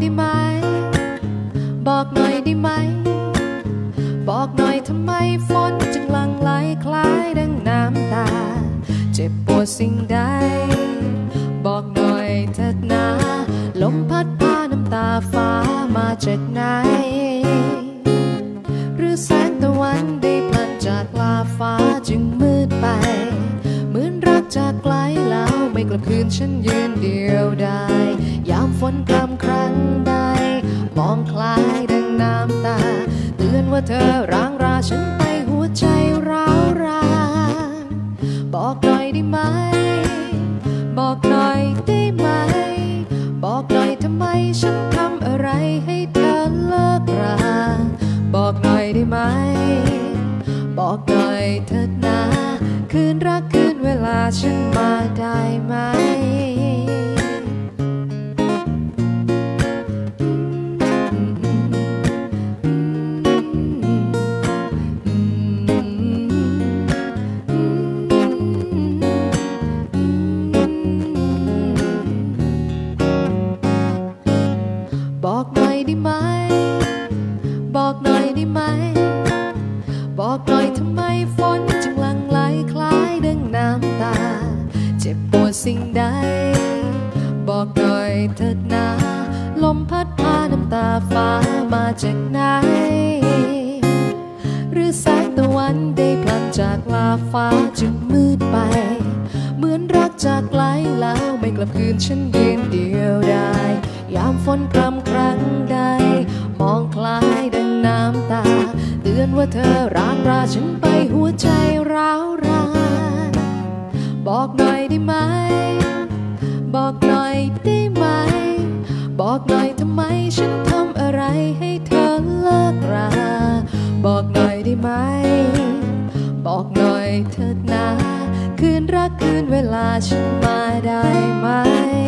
ได้ไหม บอกหน่อยได้ไหม บอกหน่อยทำไมฝนจึงลังไหลคล้ายดังน้ำตา เจ็บปวดสิ่งใด บอกหน่อยเถิดนาลมพัดพาน้ำตาฟ้ามาจากไหน หรือแสงตะวันได้พลันจากลาฟ้าจึงมืดไปเหมือนรักจากไกลแล้วไม่กลับคืนฉันยืนเดียวได้ยามฝนกรำ อนว่าเธอร้างราฉันไปหัวใจร้าวรานบอกหน่อยได้ไหม บอกหน่อยได้ไหม บอกหน่อยทำไมฉันทำอะไรให้เธอเลิกราบอกหน่อยได้ไหม บอกหน่อยเถิดนะ คืนรักคืนเวลาฉันมาได้ไหม ได้ไหม บอกหน่อยได้ไหม บอกหน่อยทำไมฝนจึงลังไหลคล้ายดังน้ำตา เจ็บปวดสิ่งใด บอกหน่อยเถิดนาลมพัดพาน้ำตาฟ้ามาจากไหน หรือแสงตะวันได้พลันจากลาฟ้าจึงมืดไป เหมือนรักจากไกลแล้วไม่กลับคืนฉันยืนเดียวได้ยามฝนพรำครั้งใด อนว่าเธอร้างราฉันไปหัวใจร้าวรานบอกหน่อยได้ไหม บอกหน่อยได้ไหม บอกหน่อยทำไมฉันทำอะไรให้เธอเลิกรา บอกหน่อยได้ไหม บอกหน่อยเถิดนะ คืนรักคืนเวลาฉันมาได้ไหม